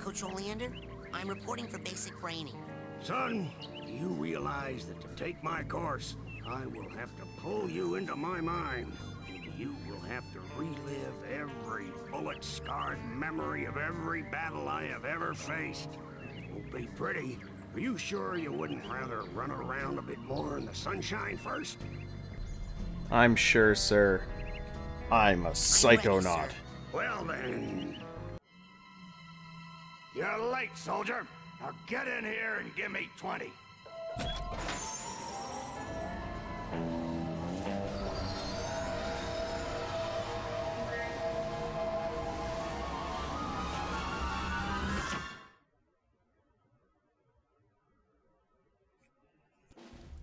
Coach Oleander, I'm reporting for basic training. Son, you realize that to take my course, I will have to pull you into my mind. And You will have to relive every bullet-scarred memory of every battle I have ever faced. It won't be pretty. Are you sure you wouldn't rather run around a bit more in the sunshine first? I'm sure, sir. I'm a psychonaut. Well then... You're late, soldier. Now get in here and give me 20.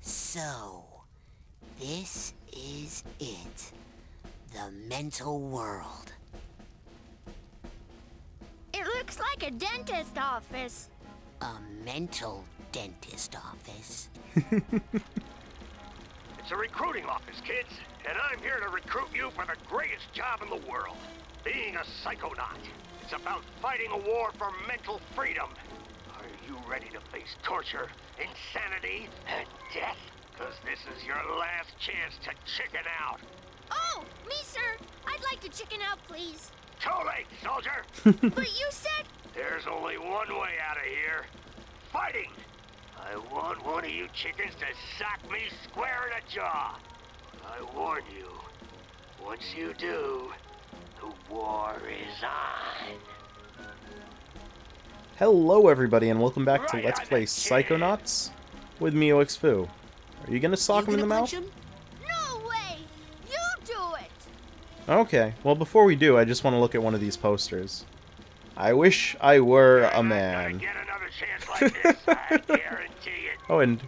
So, this is it. The mental world. Looks like a dentist office. A mental dentist office. It's a recruiting office, kids, and I'm here to recruit you for the greatest job in the world, being a psychonaut. It's about fighting a war for mental freedom. Are you ready to face torture, insanity, and death? Because this is your last chance to chicken out. Oh, me, sir. I'd like to chicken out, please. Too late, soldier! but you said... There's only one way out of here. Fighting! I want one of you chickens to sock me square in the jaw. I warn you, once you do, the war is on. Hello, everybody, and welcome back to Let's Play the Psychonauts with me, 0xfoo. Are you gonna sock you him in the mouth? him? No way! You do it! Okay, well, before we do, I just want to look at one of these posters. I wish I were a not man. Gonna get another chance like this, I guarantee it. Oh, and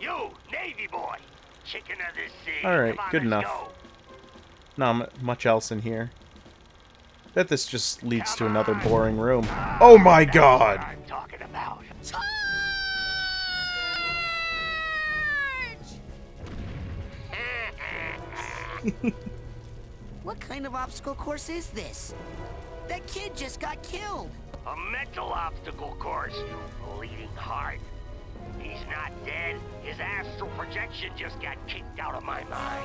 You, Navy boy, chicken of the sea. All right, on, good enough. go. not much else in here. That this just leads to another on. boring room. Uh, oh my That's god! what I'm talking about. Charge! What kind of obstacle course is this? That kid just got killed. A mental obstacle course, you bleeding heart. He's not dead. His astral projection just got kicked out of my mind.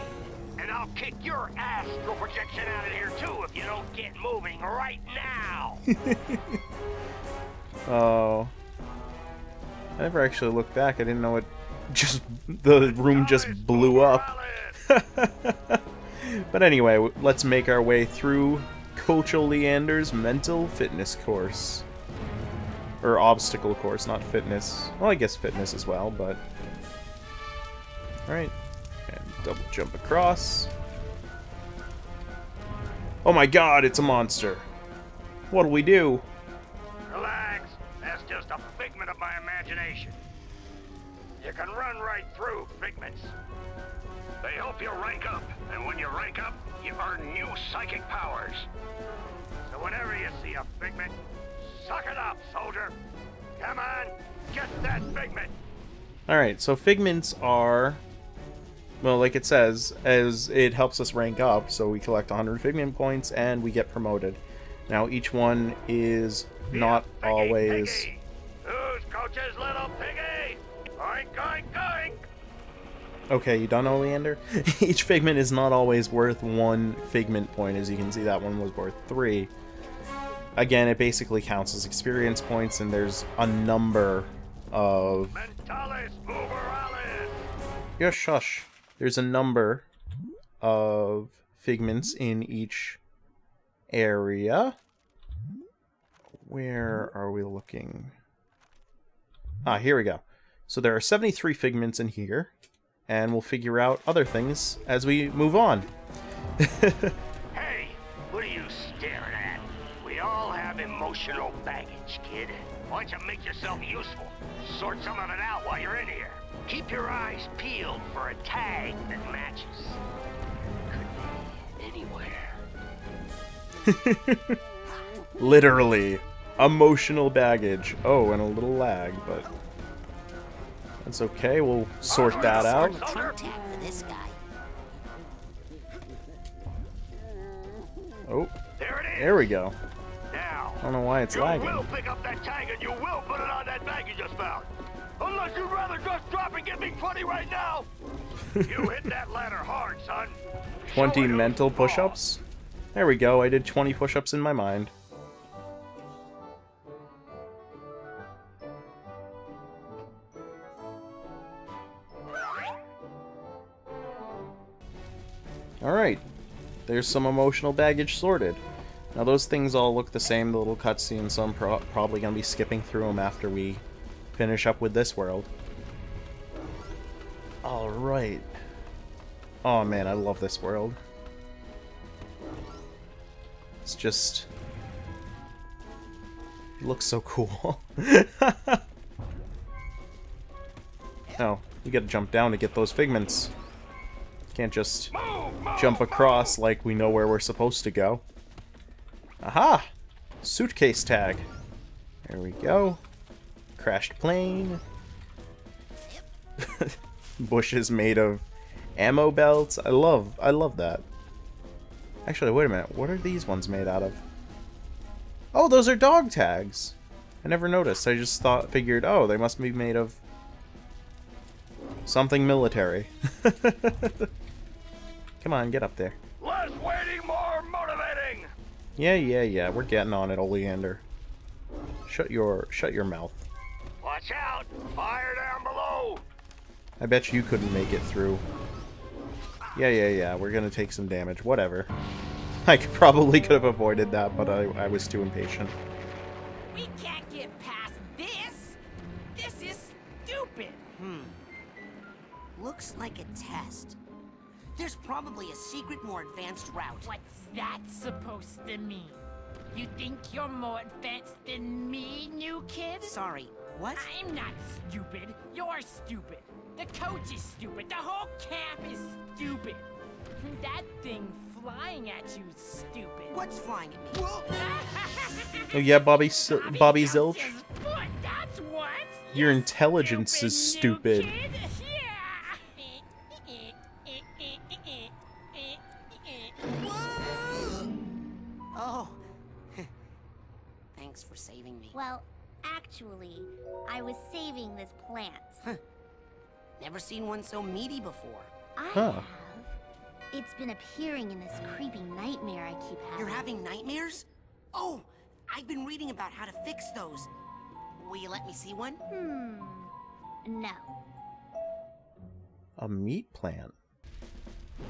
And I'll kick your astral projection out of here too if you don't get moving right now. Oh. I never actually looked back. I didn't know it just... the room just blew up. but anyway, let's make our way through Coach Oleander's mental fitness course. Or obstacle course, not fitness. Well, I guess fitness as well, but... Alright. And double jump across. Oh my god, it's a monster! What'll we do? Relax. That's just a figment of my imagination. You can run right through figments. They help you rank up, and when you rank up, you earn new psychic powers. So whenever you see a figment, suck it up, soldier. Come on, get that figment. Alright, so figments are well, like it says, as it helps us rank up, so we collect 100 figment points and we get promoted. Now each one is not always. Who's coach's little Okay, you done Oleander? each figment is not always worth one figment point, as you can see that one was worth three. Again, it basically counts as experience points, and there's a number of Mentalis Uberalis. Yeah, shush. There's a number of figments in each area. Where are we looking? Ah, here we go. So there are 73 figments in here, and we'll figure out other things as we move on. Hey, what are you staring at? We all have emotional baggage, kid. Why don't you make yourself useful? Sort some of it out while you're in here. Keep your eyes peeled for a tag that matches. Could be anywhere. Literally. Emotional baggage. Oh, and a little lag, but that's okay. We'll sort that out. A trump tag for this guy. Oh, There it is. there we go. I don't know why it's You lagging. will pick up that tag and you will put it on that bag you just found. Unless you'd rather just drop and give me 20 right now. you hit that ladder hard, son. 20 Show it who's mental push-ups? There we go, I did 20 push-ups in my mind. There's some emotional baggage sorted. Now those things all look the same, the little cutscenes, so I'm pro probably going to be skipping through them after we finish up with this world. Alright. Oh man, I love this world. It's just... It looks so cool. oh, you gotta jump down to get those figments. Can't just Move, jump across like we know where we're supposed to go. Aha! Suitcase tag. There we go. Crashed plane. Bushes made of ammo belts. I love I love that. Actually, wait a minute. What are these ones made out of? Oh, those are dog tags. I never noticed. I just thought figured, oh, they must be made of something military. Come on, get up there. Less waiting, more motivating. Yeah, yeah, yeah. We're getting on it, Oleander. Shut your shut your mouth. Watch out. Fire down below. I bet you couldn't make it through. Yeah, yeah, yeah. We're gonna take some damage. Whatever. I could, probably could have avoided that, but I, I was too impatient. We can't get past this. This is stupid. Hmm. Looks like a test. There's probably a secret, more advanced route. What's that supposed to mean? You think you're more advanced than me, new kid? Sorry, what? I'm not stupid. You're stupid. The coach is stupid. The whole camp is stupid. That thing flying at you is stupid. What's flying at me? Oh yeah, Bobby Sil Bobby Zilch. Foot, that's what. Your You intelligence is new stupid. Thanks for saving me. Well, actually, I was saving this plant. Huh. Never seen one so meaty before. I Huh. have. It's been appearing in this creepy nightmare I keep having. You're having nightmares? Oh, I've been reading about how to fix those. Will you let me see one? Hmm. No. A meat plant.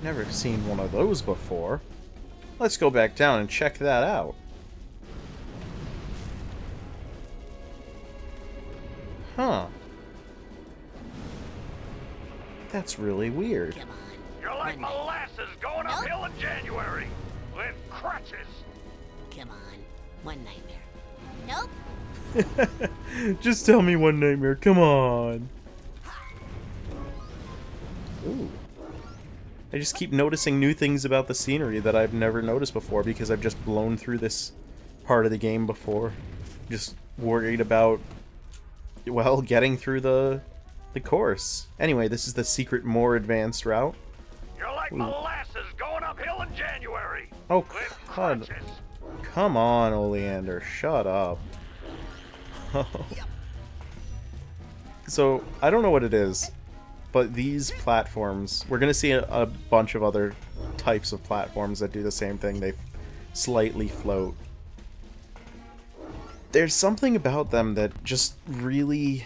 Never seen one of those before. Let's go back down and check that out. Huh. That's really weird. Come on. You're like One night. molasses going uphill in January. With crutches. Come on. One nightmare. Nope. Just tell me one nightmare. Come on. Ooh. I just keep noticing new things about the scenery that I've never noticed before because I've just blown through this part of the game before. Just worried about, well, getting through the the course. Anyway, this is the secret, more advanced route. You're like molasses going uphill in January. Oh, God. Come on, Oleander, shut up. so, I don't know what it is, but these platforms, we're going to see a, a bunch of other types of platforms that do the same thing. They slightly float. There's something about them that just really,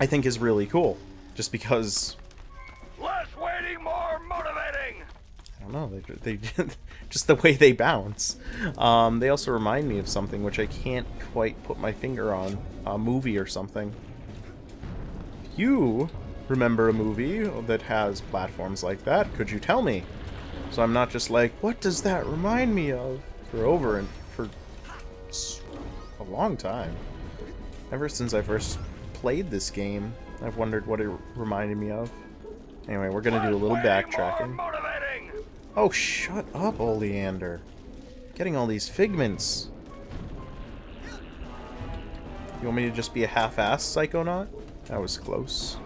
I think is really cool. Just because Less waiting, more motivating. I don't know. They, they just the way they bounce. Um, they also remind me of something which I can't quite put my finger on. A movie or something. You remember a movie that has platforms like that? Could you tell me? So I'm not just like, what does that remind me of? For over and for a long time. Ever since I first played this game, I've wondered what it reminded me of. Anyway, we're gonna do a little backtracking. Oh, shut up, Oleander. Getting all these figments. You want me to just be a half-assed Psychonaut? That was close.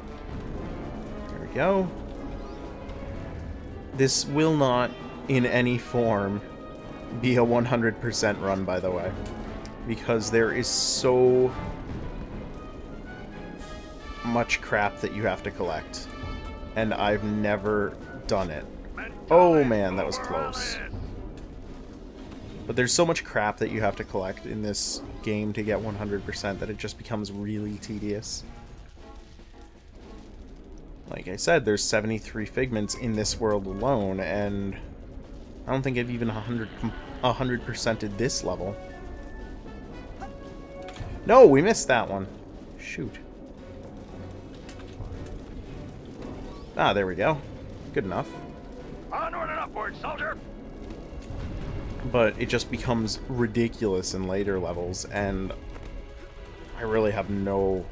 There we go. This will not, in any form, be a 100% run, by the way. Because there is so much crap that you have to collect. And I've never done it. Oh man, that was close. But there's so much crap that you have to collect in this game to get 100% that it just becomes really tedious. Like I said, there's 73 figments in this world alone, and I don't think I've even 100 100%ed this level. No, we missed that one. Shoot. Ah, there we go. Good enough. Onward and upward, soldier! But it just becomes ridiculous in later levels, and I really have no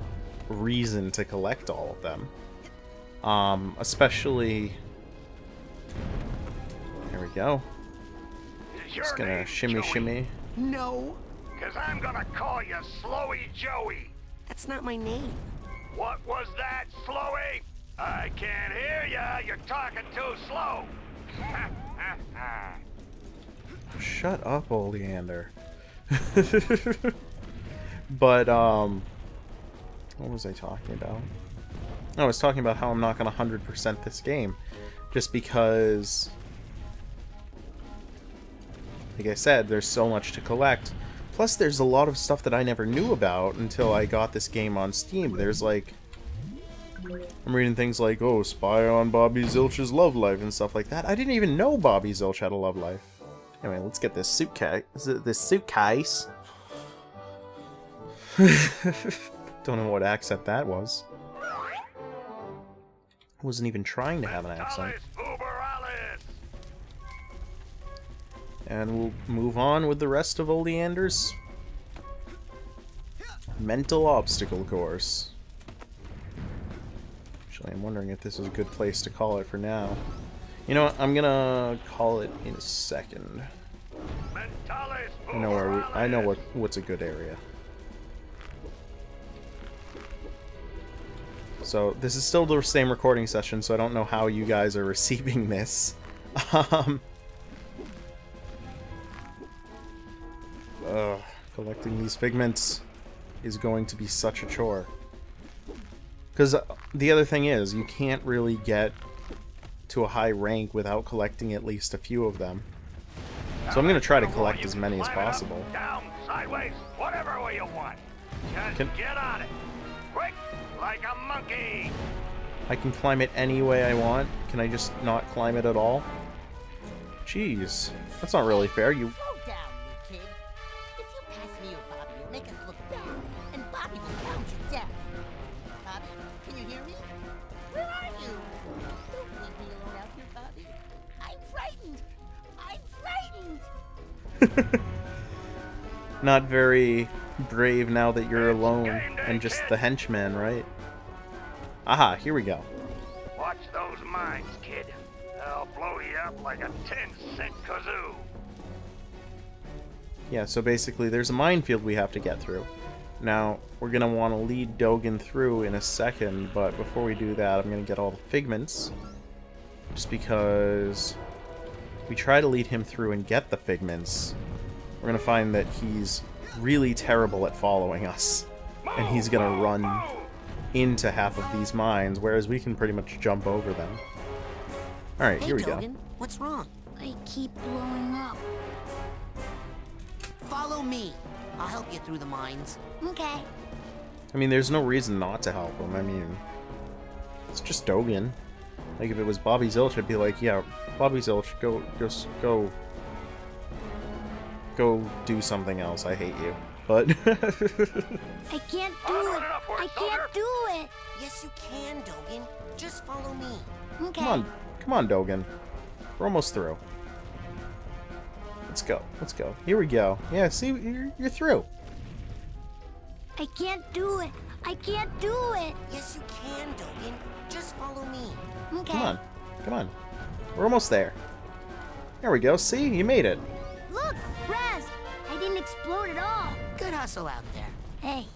reason to collect all of them. Um, especially... There we go. Is Just gonna shimmy shimmy. No, Cause I'm gonna call you Slowy Joey. that's not my name. What was that, Slowy? I can't hear ya. You're talking too slow. Shut up, Oleander. but, um... What was I talking about? I was talking about how I'm not going to 100% this game. Just because... Like I said, there's so much to collect. Plus, there's a lot of stuff that I never knew about until I got this game on Steam. There's, like... I'm reading things like, oh, spy on Bobby Zilch's love life and stuff like that. I didn't even know Bobby Zilch had a love life. Anyway, let's get this suitcase. This suitcase. Don't know what accent that was. I Wasn't even trying to have an accent. And we'll move on with the rest of Oleander's mental obstacle course. Actually, I'm wondering if this is a good place to call it for now. You know what? I'm gonna call it in a second. I know where we, I know what what's a good area. So this is still the same recording session, so I don't know how you guys are receiving this. Um, collecting these figments is going to be such a chore. Because uh, the other thing is, you can't really get to a high rank without collecting at least a few of them. So I'm going to try to collect as many as Climb it up, possible. Down, sideways, whatever way you want. Just Can- get on it. Quick, like a monkey. I can climb it any way I want. Can I just not climb it at all? Jeez, that's not really fair. You you hear me? Where are you? Don't leave me alone out here, Bobby. I'm frightened. I'm frightened. not very brave now that you're alone and just the henchman, right? Aha, here we go. Watch those mines, kid. They'll blow you up like a 10-cent kazoo. Yeah, so basically there's a minefield we have to get through. Now, we're going to want to lead Dogen through in a second, but before we do that, I'm going to get all the figments. Just because we try to lead him through and get the figments, we're going to find that he's really terrible at following us. And he's going to run into half of these mines, whereas we can pretty much jump over them. Alright, Hey, here we go. What's wrong? I keep blowing up. Follow me. I'll help you through the mines. Okay. I mean, there's no reason not to help him. I mean, it's just Dogen. Like, if it was Bobby Zilch, I'd be like, yeah, Bobby Zilch, go, just go, go do something else. I hate you. But, I can't do it. I can't do it. Yes, you can, Dogen. Just follow me. Okay. come on, come on, Dogen. We're almost through. Let's go, let's go. Here we go. Yeah, see, you're, you're through. I can't do it. I can't do it. Yes, you can, Dogen. Just follow me. Okay. Come on, come on. We're almost there. There we go. See, you made it. Look, Raz. I didn't explode at all. Good hustle out there. Hey,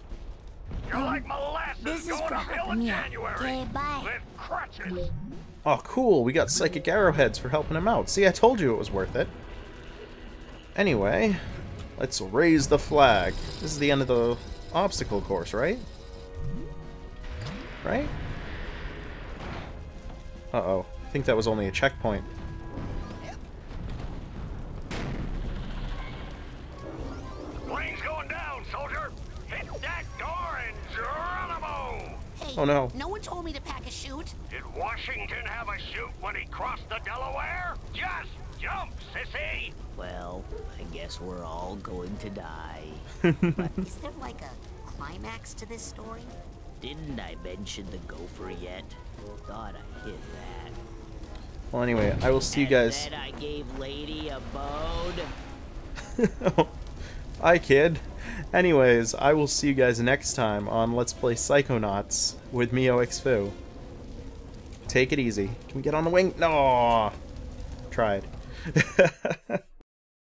You're um, like molasses this is going for uphill helping in me out. January. Okay, bye. With crutches. Oh, cool. We got psychic arrowheads for helping him out. See, I told you it was worth it. Anyway, let's raise the flag. This is the end of the obstacle course, right? Right? Uh-oh. I think that was only a checkpoint. Lane's going down, soldier. Hit that door and Geronimo. Hey, Oh, no. No one told me to pack a chute. Did Washington have a chute when he crossed the Delaware? Just jump, sissy. Well, I guess we're all going to die. Is there like a climax to this story? Didn't I mention the gopher yet? Thought I hit that. Well, anyway, I will see you guys... And I gave Lady a bone. Hi, kid. Anyways, I will see you guys next time on Let's Play Psychonauts with me 0xfoo. Take it easy. Can we get on the wing? No. Tried.